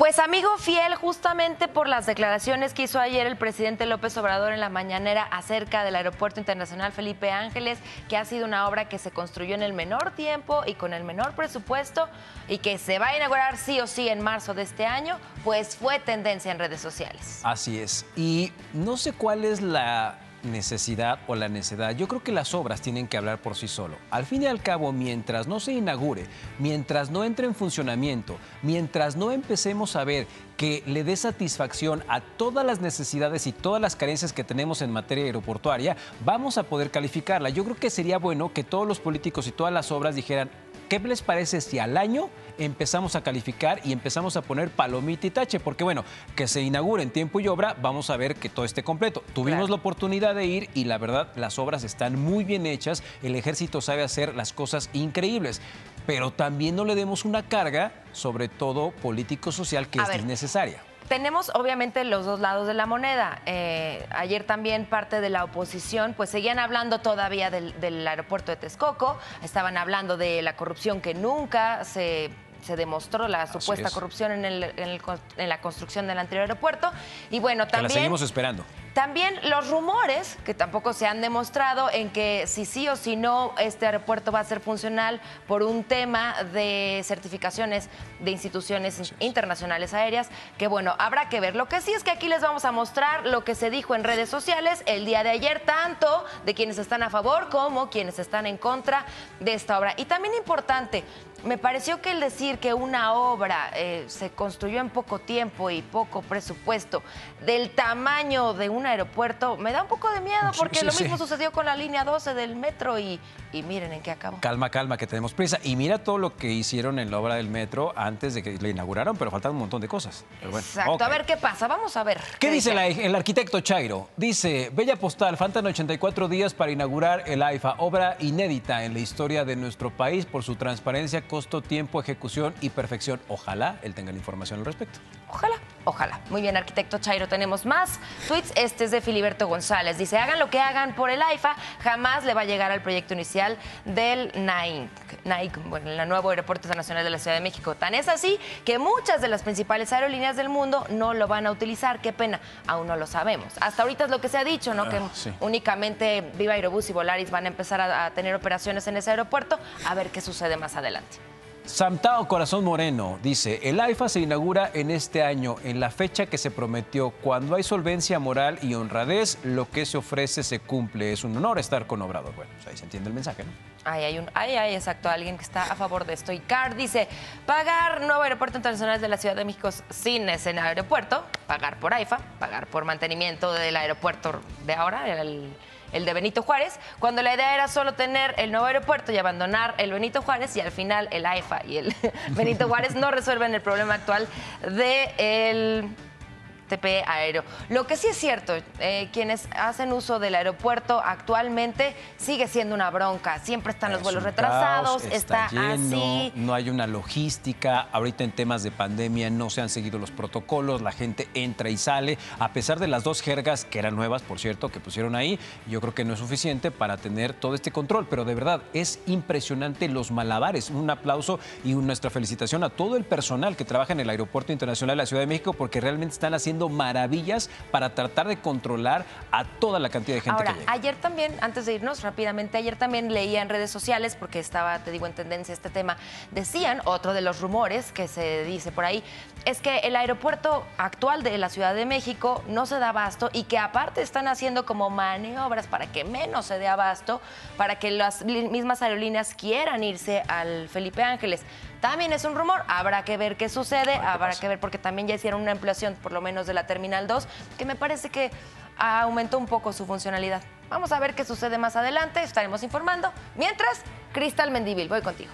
Pues amigo fiel, justamente por las declaraciones que hizo ayer el presidente López Obrador en la mañanera acerca del Aeropuerto Internacional Felipe Ángeles, que ha sido una obra que se construyó en el menor tiempo y con el menor presupuesto y que se va a inaugurar sí o sí en marzo de este año, pues fue tendencia en redes sociales. Así es. Y no sé cuál es la necesidad o la necedad, yo creo que las obras tienen que hablar por sí solo. Al fin y al cabo, mientras no se inaugure, mientras no entre en funcionamiento, mientras no empecemos a ver que le dé satisfacción a todas las necesidades y todas las carencias que tenemos en materia aeroportuaria, vamos a poder calificarla. Yo creo que sería bueno que todos los políticos y todas las obras dijeran, ¿qué les parece si al año empezamos a calificar y empezamos a poner palomita y tache? Porque bueno, que se inaugure en tiempo y obra, vamos a ver que todo esté completo. Tuvimos la oportunidad de ir y la verdad las obras están muy bien hechas, el ejército sabe hacer las cosas increíbles, pero también no le demos una carga, sobre todo político-social, que es innecesaria tenemos obviamente los dos lados de la moneda. Eh, ayer también parte de la oposición, pues seguían hablando todavía del, aeropuerto de Texcoco, estaban hablando de la corrupción que nunca se demostró la supuesta corrupción en, en, la construcción del anterior aeropuerto. Y bueno, también. la seguimos esperando. También los rumores, que tampoco se han demostrado, en que si sí o si no este aeropuerto va a ser funcional por un tema de certificaciones de instituciones internacionales aéreas, que bueno, habrá que ver. Lo que sí es que aquí les vamos a mostrar lo que se dijo en redes sociales el día de ayer, tanto de quienes están a favor como quienes están en contra de esta obra. Y también importante, me pareció que el decir que una obra eh, se construyó en poco tiempo y poco presupuesto, del tamaño de un aeropuerto, me da un poco de miedo porque lo mismo sucedió con la línea 12 del metro y, y, miren en qué acabó. Calma, calma, que tenemos prisa. Y mira todo lo que hicieron en la obra del metro antes de que le inauguraron, pero faltan un montón de cosas. Exacto, a ver qué pasa, vamos a ver. ¿Qué, dice el arquitecto Chairo? Dice, Bella Postal, faltan 84 días para inaugurar el AIFA, obra inédita en la historia de nuestro país por su transparencia costo, tiempo, ejecución y perfección. Ojalá él tenga la información al respecto. Ojalá, ojalá. Muy bien, arquitecto Chairo, tenemos más tweets. Este es de Filiberto González. Dice, hagan lo que hagan por el AIFA, jamás le va a llegar al proyecto inicial del NAIC, NAIC bueno, el nuevo Aeropuerto Internacional de la Ciudad de México. Tan es así que muchas de las principales aerolíneas del mundo no lo van a utilizar. Qué pena, aún no lo sabemos. Hasta ahorita es lo que se ha dicho, ¿no? que ah, únicamente Viva Aerobús y Volaris van a empezar a tener operaciones en ese aeropuerto. A ver qué sucede más adelante. Samtao Corazón Moreno dice, el AIFA se inaugura en este año, en la fecha que se prometió. Cuando hay solvencia moral y honradez, lo que se ofrece se cumple. Es un honor estar con Obrador. Bueno, pues ahí se entiende el mensaje, ¿no? Ahí hay un, exacto, alguien que está a favor de esto. Y Car dice, pagar nuevo aeropuerto internacional de la Ciudad de México sin ese aeropuerto, pagar por AIFA, pagar por mantenimiento del aeropuerto de ahora, el el de Benito Juárez, cuando la idea era solo tener el nuevo aeropuerto y abandonar el Benito Juárez y al final el AIFA y el Benito Juárez no resuelven el problema actual de el TP aéreo. Lo que sí es cierto, eh, quienes hacen uso del aeropuerto actualmente sigue siendo una bronca. Siempre están los vuelos retrasados, está, así. No hay una logística. Ahorita en temas de pandemia no se han seguido los protocolos, la gente entra y sale. A pesar de las dos jergas, que eran nuevas, por cierto, que pusieron ahí, yo creo que no es suficiente para tener todo este control. Pero de verdad, es impresionante los malabares. Un aplauso y nuestra felicitación a todo el personal que trabaja en el Aeropuerto Internacional de la Ciudad de México, porque realmente están haciendo maravillas para tratar de controlar a toda la cantidad de gente que llega. Ayer también, antes de irnos rápidamente, ayer también leía en redes sociales, porque estaba, te digo, en tendencia este tema, decían, otro de los rumores que se dice por ahí, es que el aeropuerto actual de la Ciudad de México no se da abasto y que aparte están haciendo como maniobras para que menos se dé abasto, para que las mismas aerolíneas quieran irse al Felipe Ángeles. También es un rumor, habrá que ver qué sucede, habrá que ver porque también ya hicieron una ampliación por lo menos de la Terminal 2, que me parece que aumentó un poco su funcionalidad. Vamos a ver qué sucede más adelante, estaremos informando. Mientras, Cristal Mendivil, voy contigo.